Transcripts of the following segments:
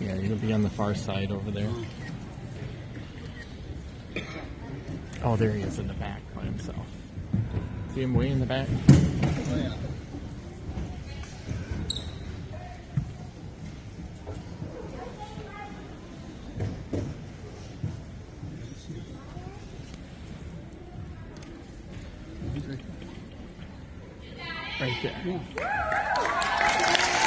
where he is? Yeah, he'll be on the far side over there. Oh, there he is in the back by himself. See him way in the back? Oh, yeah. Right Right there. there. Yeah.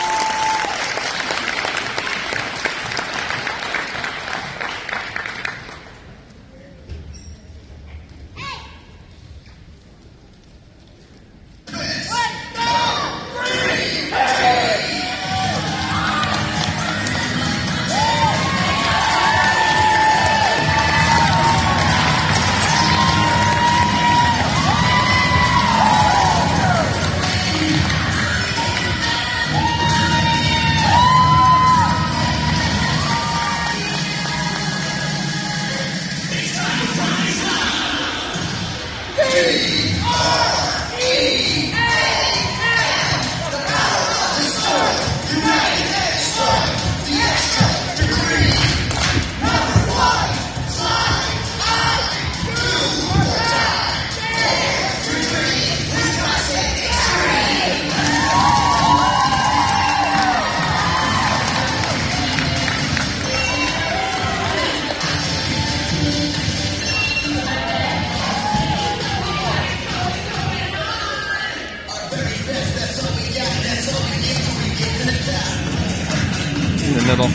Middle.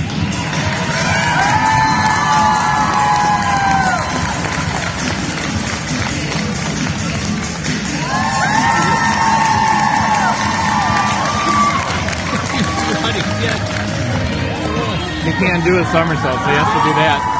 He can't do a somersault, so he has to do that.